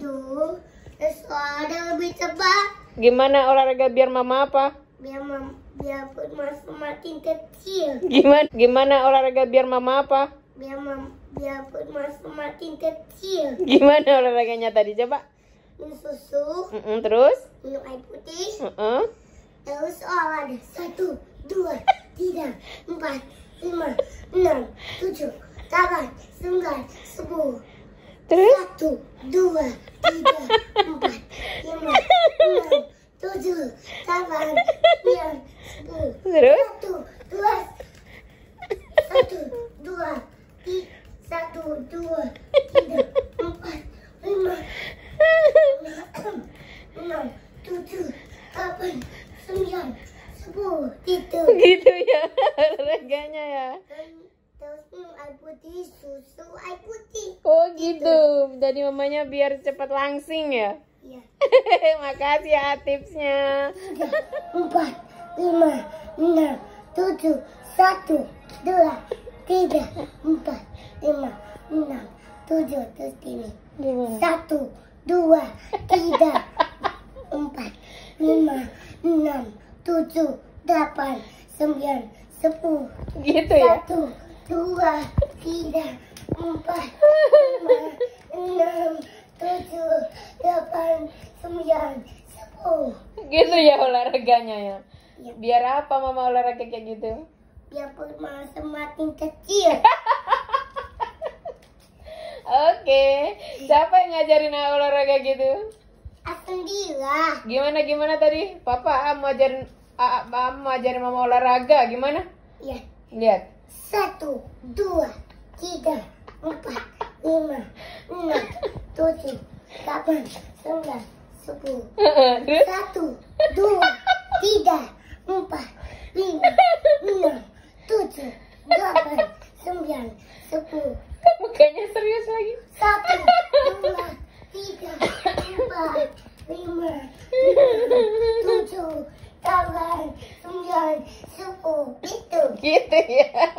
Duh, ada lebih cepat. Gimana olahraga biar mama apa? Biar mam, biar Putma semakin kecil. Gimana gimana olahraga biar mama apa? Biar mam, biar Putma semakin kecil. Gimana olahraganya tadi coba? Minum susu, Mm-mm, terus? minum air putih. Mm-mm. Terus olahraga satu, dua, tiga, empat, lima, enam, tujuh, delapan, sembilan, sepuluh. Terus? Satu, dua, tiga, empat, lima, enam, tujuh, delapan, sembilan, sepuluh. Terus? Satu, dua, satu, dua, tiga, satu, dua, tiga, empat, lima, enam, enam, tujuh, delapan, sembilan, sepuluh. Gitu. Gitu ya olahraganya ya. Putih, susu, air putih. Oh gitu. Jadi mamanya biar cepat langsing ya. Iya. Makasih ya tipsnya. tiga, empat, lima, enam, tujuh, satu, dua, tiga, empat, lima, enam, tujuh, terus. Gimana? Satu, dua, tiga, empat, lima, enam, tujuh, delapan, sembilan, sepuluh. Gitu ya. Satu, dua, tiga, empat, lima, enam, tujuh, delapan, sembilan, sepuluh. Gitu ya olahraganya ya. Ya. Biar apa mama olahraga kayak gitu? Biar Putma semakin kecil. Oke. Siapa yang ngajarin olahraga gitu? Alhamdulillah. Gimana gimana tadi? Papa ah, mau ajarin ah, ah, mau ajarin mama olahraga gimana? Ya. Lihat. Satu, dua, tiga, empat, lima, enam, tujuh, delapan, sembilan, sepuluh. Satu, dua, tiga, empat, lima, enam, tujuh, delapan, sembilan, sepuluh. Mukanya serius lagi. Satu, dua, tiga, empat, lima, enam, tujuh, delapan, sembilan, sepuluh. Itu. Gitu ya.